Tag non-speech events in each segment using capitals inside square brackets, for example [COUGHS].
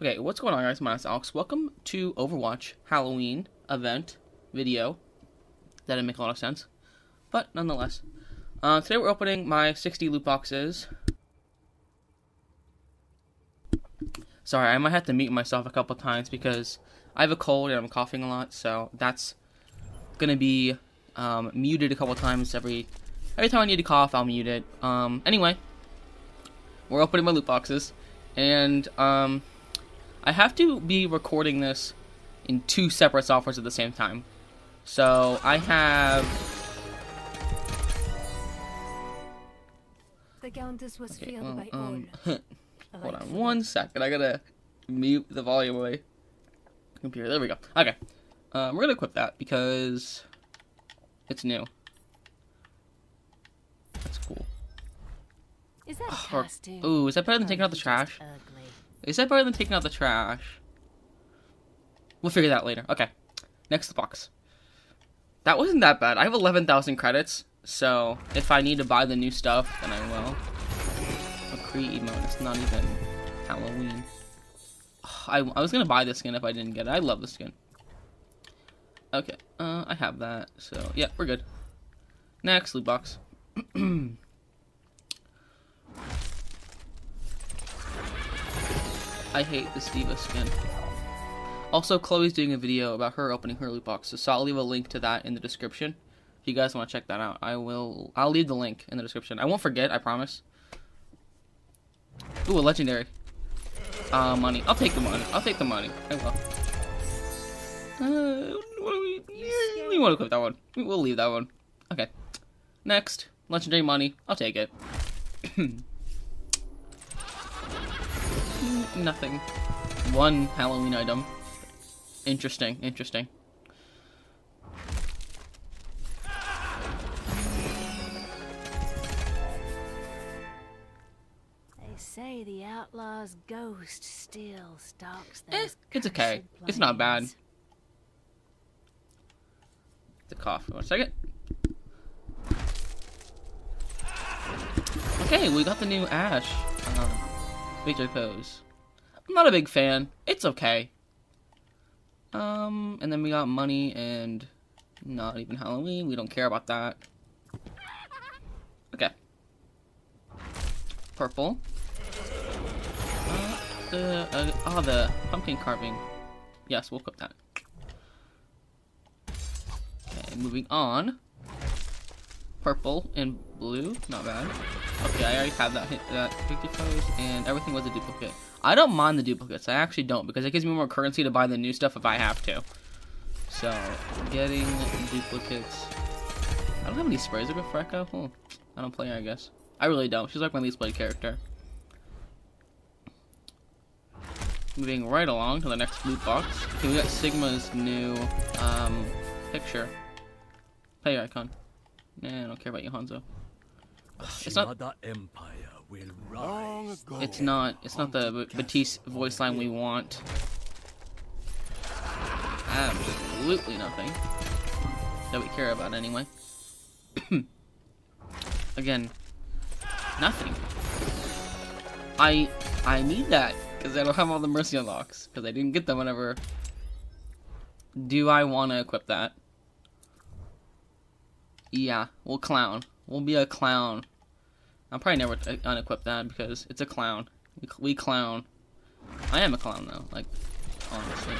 Okay, what's going on guys? My name's Alex. Welcome to Overwatch Halloween event video. That didn't make a lot of sense. But nonetheless. Uh, today we're opening my 60 loot boxes. Sorry, I might have to mute myself a couple times because I have a cold and I'm coughing a lot, so that's gonna be um, muted a couple times every every time I need to cough, I'll mute it. Um, anyway, we're opening my loot boxes, and um, I have to be recording this in two separate softwares at the same time. So I have. The Countess was Okay, well, by um, all. [LAUGHS] hold on one second. I gotta mute the volume away. Computer. There we go. Okay. Um, we're gonna equip that because it's new. That's cool. Is that costume? Ooh, is that better than taking out the trash? Ugly. Is that better than taking out the trash? We'll figure that out later. Okay. Next box. That wasn't that bad. I have 11,000 credits, so if I need to buy the new stuff, then I will. McCree emote. It's not even Halloween. I, I was gonna buy this skin if I didn't get it. I love the skin. Okay, uh, I have that, so yeah, we're good. Next loot box. [CLEARS THROAT] I hate this D.Va skin. Also, Chloe's doing a video about her opening her loot box, so I'll leave a link to that in the description. If you guys want to check that out, I will. I'll leave the link in the description. I won't forget, I promise. Ooh, a legendary. Uh, money. I'll take the money. I'll take the money. I will. Uh, we? We want to equip that one. We'll leave that one. Okay. Next, legendary money. I'll take it. [CLEARS THROAT] Nothing. One Halloween item. Interesting, interesting. They say the outlaw's ghost still stalks Eh, it's okay. It's not bad. The cough. One second. Okay, we got the new Ashe. Um, Pose. I'm not a big fan. It's okay. Um, and then we got money and not even Halloween. We don't care about that. Okay. Purple. Uh, the uh, oh the pumpkin carving. Yes, we'll cook that. Okay, moving on. Purple and blue, not bad. Okay, I already have that that picture pose, and everything was a duplicate. I don't mind the duplicates. I actually don't because it gives me more currency to buy the new stuff if I have to. So, getting duplicates. I don't have any sprays with Freckle. Hmm. I don't play her, I guess. I really don't. She's like my least played character. Moving right along to the next loot box. Okay, we got Sigma's new um, picture. Player icon. Nah, I don't care about you, Hanzo. It's not. Shimada Empire will Long rise. It's not. It's not the Baptiste voice line we want. Absolutely nothing that we care about anyway. [COUGHS] Again, nothing. I I need that because I don't have all the mercy unlocks because I didn't get them whenever. Do I want to equip that? Yeah, we'll clown. We'll be a clown. I'll probably never uh, unequip that because it's a clown. We, we clown. I am a clown though, like honestly.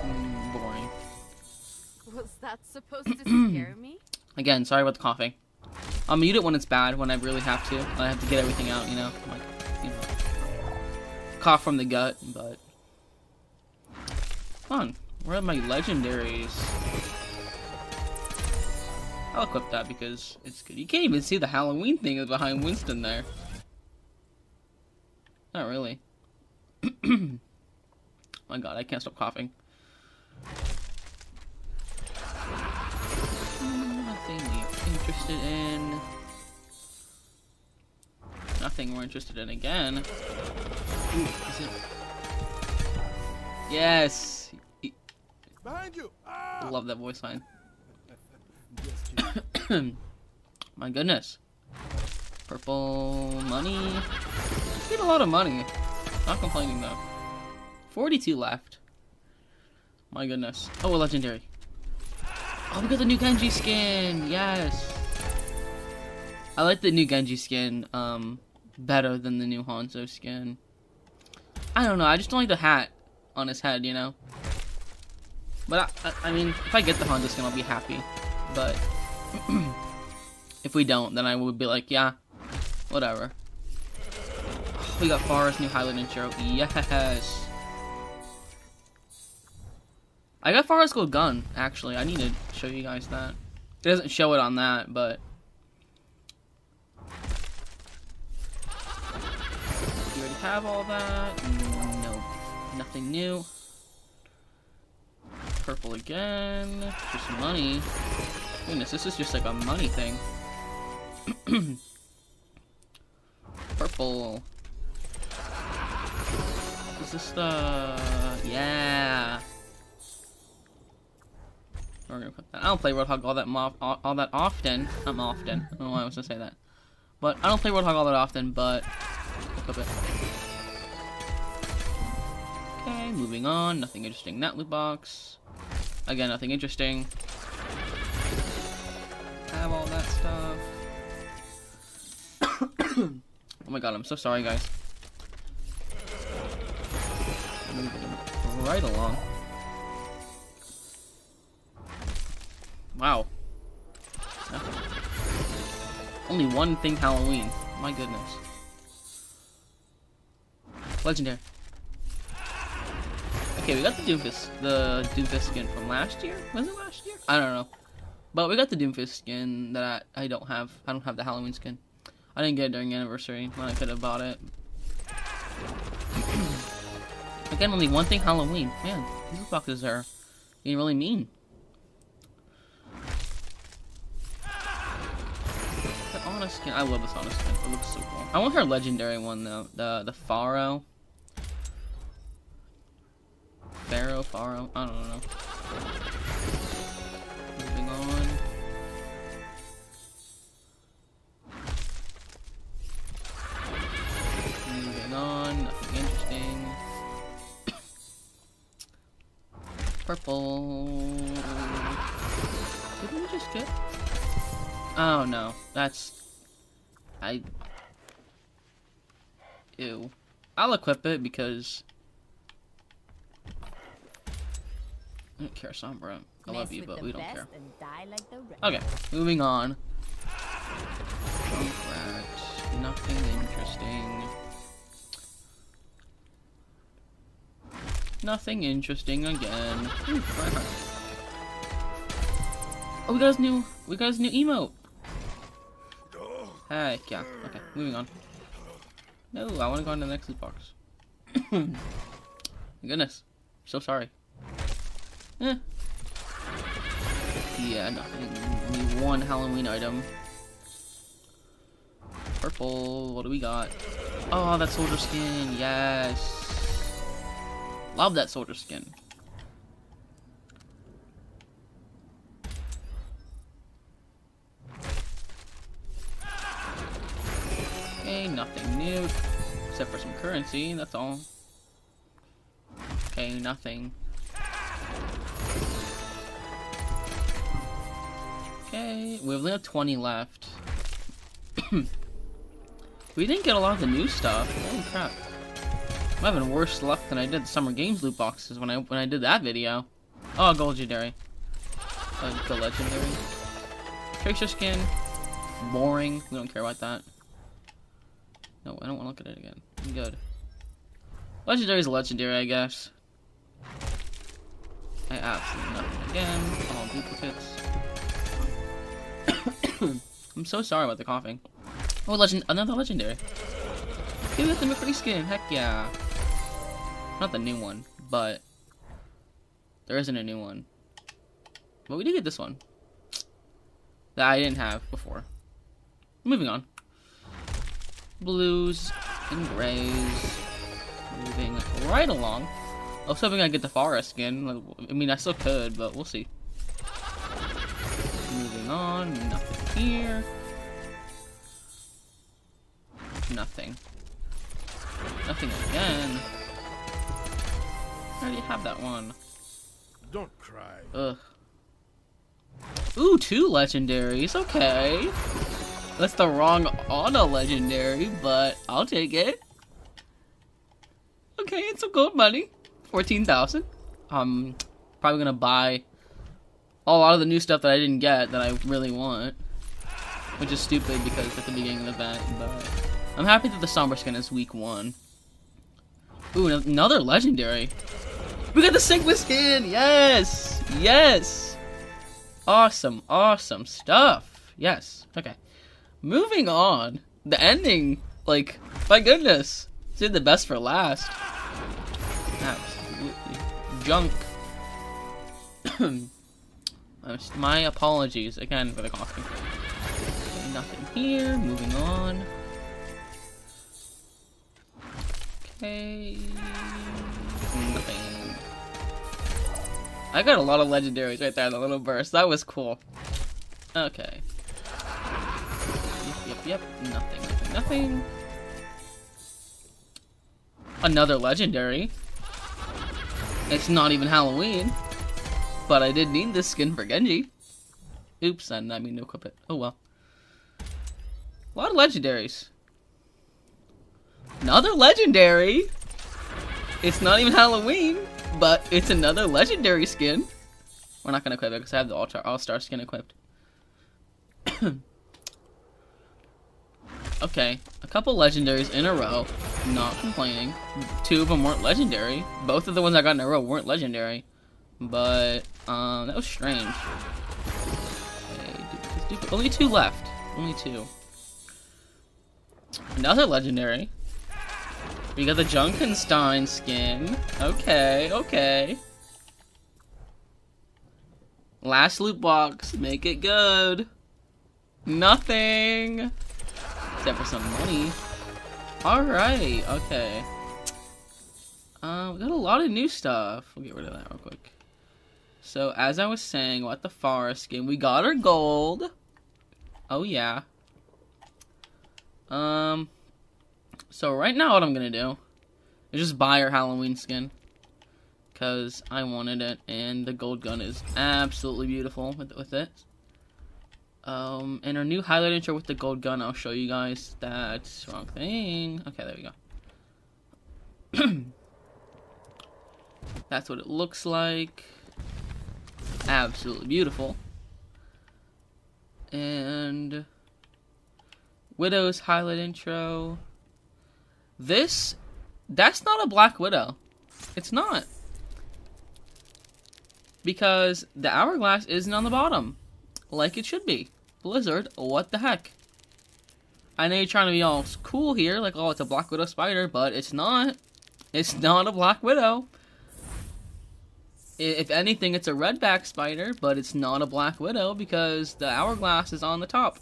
Mm, boring. Was that supposed to scare me? [CLEARS THROAT] Again, sorry about the coughing. I'll mute it when it's bad, when I really have to. I have to get everything out, you know, like you know, cough from the gut. But come on, where are my legendaries? I'll equip that because it's good. You can't even see the Halloween thing is behind Winston there. Not really. Oh [CLEARS THROAT] my god, I can't stop coughing. Nothing we're interested in. Nothing we're interested in again. Ooh? Yes! Behind you! Ah! Love that voice line. [COUGHS] My goodness. Purple money. Get a lot of money. Not complaining though. 42 left. My goodness. Oh, a legendary. Oh, we got the new Genji skin. Yes. I like the new Genji skin um better than the new Hanzo skin. I don't know. I just don't like the hat on his head, you know. But I, I, I mean, if I get the Hanzo skin, I'll be happy. But if we don't, then I would be like, yeah, whatever. We got Forest new highlight intro. Yes. I got Forest Gold Gun, actually. I need to show you guys that. It doesn't show it on that, but... You already have all that? No. Nothing new. Purple again. Just money. Goodness, this is just like a money thing. [CLEARS THROAT] Purple. Is this the... Yeah. We're gonna put that. I don't play Roadhog all that mo all, that often. Not often. I don't know why I was gonna say that. But I don't play Roadhog all that often, but it. Okay, moving on. Nothing interesting. That loot box. Again, nothing interesting. Have all that stuff. [COUGHS] oh my god, I'm so sorry, guys. Right along. Wow. Only one thing Halloween. My goodness. Legendary. Okay, we got the Doomfist, the Doomfist skin from last year. Was it last year? I don't know. But we got the Doomfist skin that I, I don't have. I don't have the Halloween skin. I didn't get it during anniversary when I could have bought it. [CLEARS THROAT] Again, only one thing Halloween. Man, these boxes are being really mean. The honest skin. I love this honest skin. It looks so cool. I want her legendary one though. The the Pharaoh. Pharaoh, Pharaoh. I don't know. Nothing interesting. [COUGHS] Purple. Did we just get? Oh no, that's. I. Ew. I'll equip it because. I don't care, Sombra. I love you, but we don't care. Okay, moving on. Nothing interesting. Nothing interesting again. Oh, we got his new, we got his new emote. Heck yeah. Okay, moving on. No, I want to go on the next box. [COUGHS] Goodness, so sorry. Eh. Yeah, nothing. Only one Halloween item. Purple. What do we got? Oh, that soldier skin. Yes. Love that soldier skin. Okay, nothing new. Except for some currency, that's all. Okay, nothing. Okay, we only have 20 left. [COUGHS] we didn't get a lot of the new stuff. Holy crap. I'm having worse luck than I did the Summer Games loot boxes when I when I did that video. Oh, gold legendary. Uh, the legendary. Trickster skin. Boring. We don't care about that. No, I don't want to look at it again. I'm good. Legendary is legendary, I guess. I absolutely nothing again. All duplicates. [COUGHS] I'm so sorry about the coughing. Oh, legend, another legendary. Give it the McCree skin. Heck yeah. Not the new one, but there isn't a new one. But we did get this one that I didn't have before. Moving on. Blues and grays. Moving right along. I was hoping I'd get the forest skin. I mean, I still could, but we'll see. Moving on. Nothing here. Nothing. Nothing again. I already have that one. Don't cry. Ugh. Ooh, two legendaries. Okay. That's the wrong auto legendary, but I'll take it. Okay, it's some gold money. 14,000. I'm probably gonna buy a lot of the new stuff that I didn't get that I really want. Which is stupid because it's at the beginning of the event, but I'm happy that the Sombra skin is week one. Ooh, another legendary. We got the Sigma skin! Yes! Yes! Awesome, awesome stuff. Yes. Okay. Moving on. The ending, like, my goodness. Did the best for last. Absolutely. Junk. [COUGHS] My apologies again for the coughing. Nothing here. Moving on. Okay. Nothing. I got a lot of legendaries right there in the little burst. That was cool. Okay. Yep, yep, yep. Nothing, nothing, nothing. Another legendary. It's not even Halloween. But I did need this skin for Genji. Oops, I didn't mean to equip it. Oh well. A lot of legendaries. Another legendary! It's not even Halloween, but it's another legendary skin. We're not gonna equip it because I have the All-Star All -Star skin equipped. [COUGHS] okay, a couple legendaries in a row. Not complaining. Two of them weren't legendary. Both of the ones I got in a row weren't legendary. But, um, that was strange. Okay, Only two left. Only two. Another legendary. We got the Junkenstein skin. Okay, okay. Last loot box. Make it good. Nothing. Except for some money. Alright, okay. Uh, we got a lot of new stuff. We'll get rid of that real quick. So, as I was saying, what the forest skin, we got our gold. Oh, yeah. Um, so right now what I'm gonna do is just buy her Halloween skin. Because I wanted it, and the gold gun is absolutely beautiful with, with it. Um, and our new highlight intro with the gold gun, I'll show you guys. That's wrong thing. Okay, there we go. [CLEARS THROAT] That's what it looks like. Absolutely beautiful. And Widow's highlight intro. This, that's not a Black Widow. It's not. Because the hourglass isn't on the bottom. Like it should be. Blizzard, what the heck? I know you're trying to be all cool here, like, oh, it's a Black Widow spider, but it's not. It's not a Black Widow. If anything, it's a redback spider, but it's not a Black Widow because the hourglass is on the top.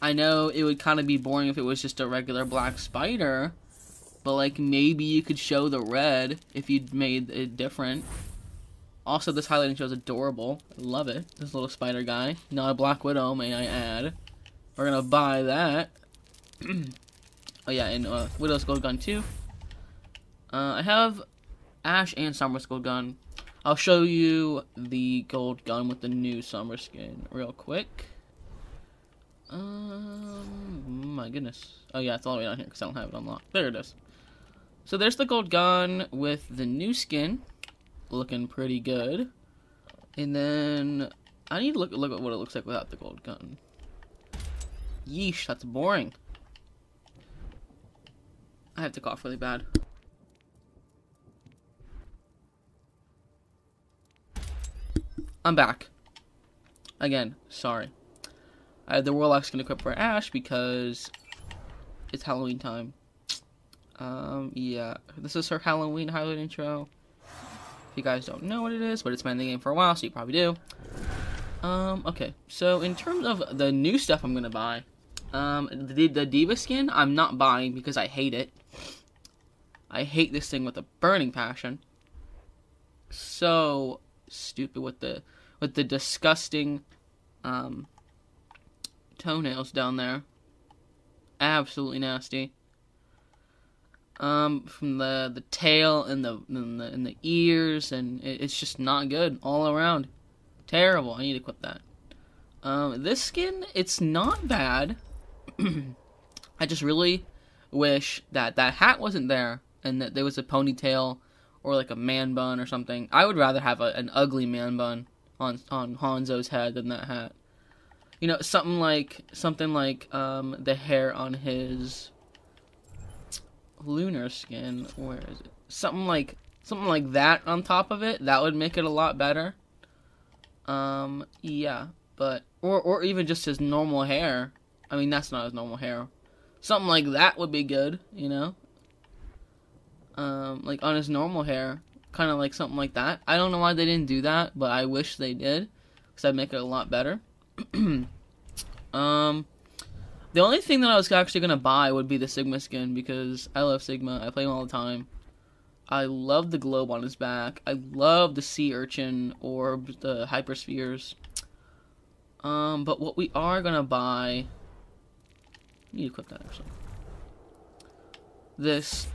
I know it would kind of be boring if it was just a regular black spider, but like maybe you could show the red if you'd made it different. Also, this highlighting show is adorable. I love it. This little spider guy. Not a Black Widow, may I add. We're gonna buy that. [CLEARS THROAT] oh yeah, and uh, Widow's Gold Gun too. Uh, I have Ashe and Summer's Gold Gun. I'll show you the gold gun with the new summer skin real quick. Um, my goodness. Oh yeah, it's all the way down here because I don't have it unlocked. There it is. So there's the gold gun with the new skin, looking pretty good. And then I need to look look at what it looks like without the gold gun. Yeesh, that's boring. I have to cough really bad. I'm back. Again, sorry. I have the Warlock skin equipped for Ashe because it's Halloween time. Um, yeah. This is her Halloween highlight intro. If you guys don't know what it is, but it's been in the game for a while, so you probably do. Um, okay. So, in terms of the new stuff I'm gonna buy, um, the, the D.Va skin, I'm not buying because I hate it. I hate this thing with a burning passion. So stupid with the with the disgusting um toenails down there. Absolutely nasty. Um, from the the tail and the and the, and the ears, and it, it's just not good all around. Terrible. I need to quit that. Um, this skin, it's not bad. [CLEARS THROAT] I just really wish that that hat wasn't there and that there was a ponytail or like a man bun or something. I would rather have a, an ugly man bun on on Hanzo's head than that hat. You know, something like something like um, the hair on his lunar skin. Where is it? Something like something like that on top of it. That would make it a lot better. Um, yeah, but or or even just his normal hair. I mean, that's not his normal hair. Something like that would be good, you know. Um, like on his normal hair, kind of like something like that. I don't know why they didn't do that, but I wish they did, because that'd make it a lot better. [CLEARS THROAT] um, the only thing that I was actually gonna buy would be the Sigma skin because I love Sigma. I play him all the time. I love the globe on his back. I love the sea urchin or the hyperspheres. Um, but what we are gonna buy. I need to clip that actually. This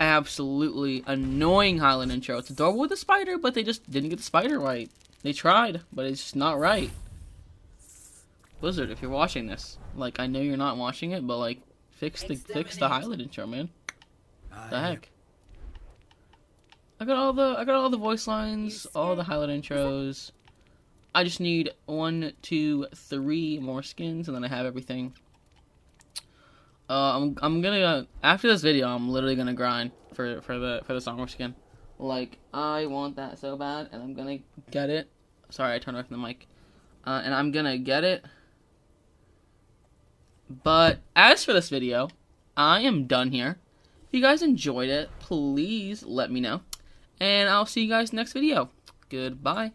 absolutely annoying Highland intro. It's adorable with a spider, but they just didn't get the spider right. They tried, but it's just not right. Blizzard, if you're watching this, like I know you're not watching it, but like fix the fix the Highland intro, man. The heck. I got all the I got all the voice lines, all the highlight intros. I just need one, two, three more skins, and then I have everything. Uh, I'm I'm gonna after this video, I'm literally gonna grind for for the for the song skin. Like I want that so bad, and I'm gonna get it. Sorry, I turned off the mic. Uh, and I'm gonna get it. But as for this video, I am done here. If you guys enjoyed it, please let me know. And I'll see you guys next video. Goodbye.